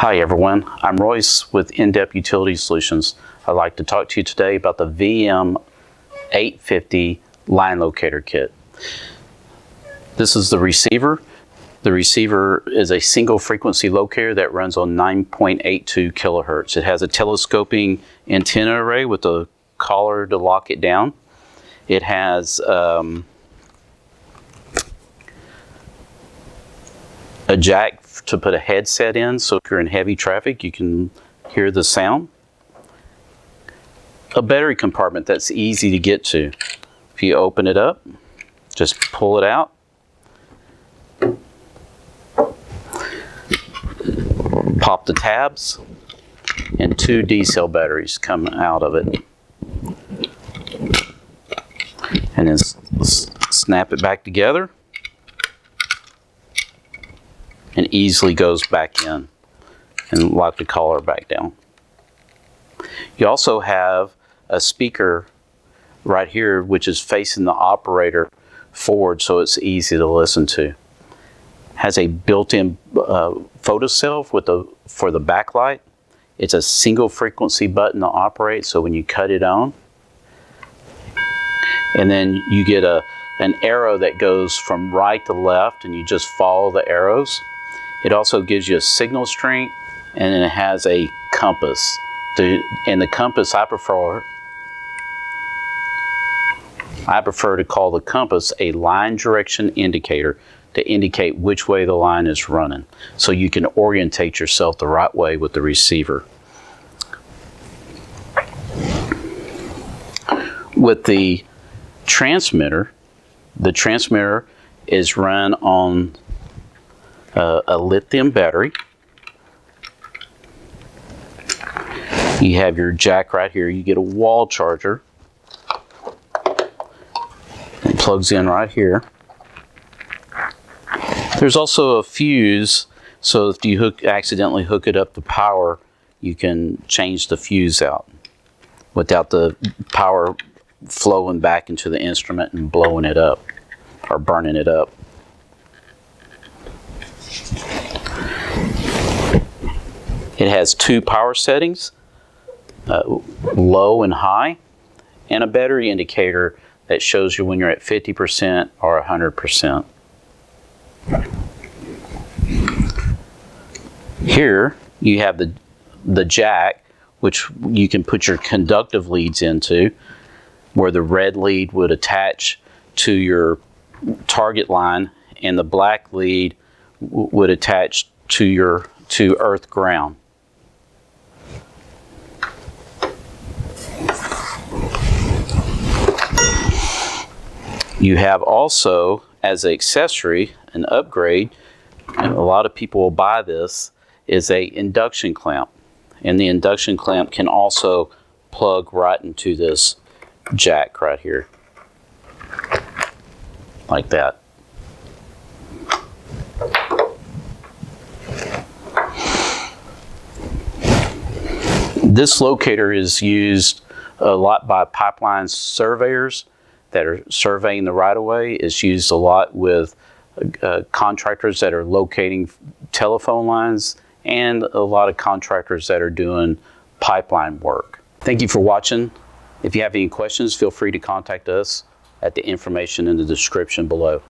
Hi everyone, I'm Royce with In-Depth Utility Solutions. I'd like to talk to you today about the VM850 line locator kit. This is the receiver. The receiver is a single frequency locator that runs on 9.82 kilohertz. It has a telescoping antenna array with a collar to lock it down. It has um, a jack to put a headset in so if you're in heavy traffic you can hear the sound. A battery compartment that's easy to get to. If you open it up, just pull it out. Pop the tabs and two D cell batteries come out of it. And then snap it back together and easily goes back in and lock the collar back down. You also have a speaker right here which is facing the operator forward so it's easy to listen to. Has a built-in uh, photocell with the, for the backlight. It's a single frequency button to operate so when you cut it on and then you get a an arrow that goes from right to left and you just follow the arrows it also gives you a signal strength and it has a compass. To, and the compass I prefer I prefer to call the compass a line direction indicator to indicate which way the line is running so you can orientate yourself the right way with the receiver. With the transmitter, the transmitter is run on uh, a lithium battery. You have your jack right here. You get a wall charger. It plugs in right here. There's also a fuse, so if you hook, accidentally hook it up to power, you can change the fuse out without the power flowing back into the instrument and blowing it up or burning it up. It has two power settings, uh, low and high, and a battery indicator that shows you when you're at 50% or 100%. Here you have the, the jack, which you can put your conductive leads into, where the red lead would attach to your target line and the black lead would attach to your to earth ground. You have also, as an accessory, an upgrade, and a lot of people will buy this, is a induction clamp. And the induction clamp can also plug right into this jack right here. Like that. This locator is used a lot by pipeline surveyors that are surveying the right-of-way. It's used a lot with uh, contractors that are locating telephone lines and a lot of contractors that are doing pipeline work. Thank you for watching. If you have any questions, feel free to contact us at the information in the description below.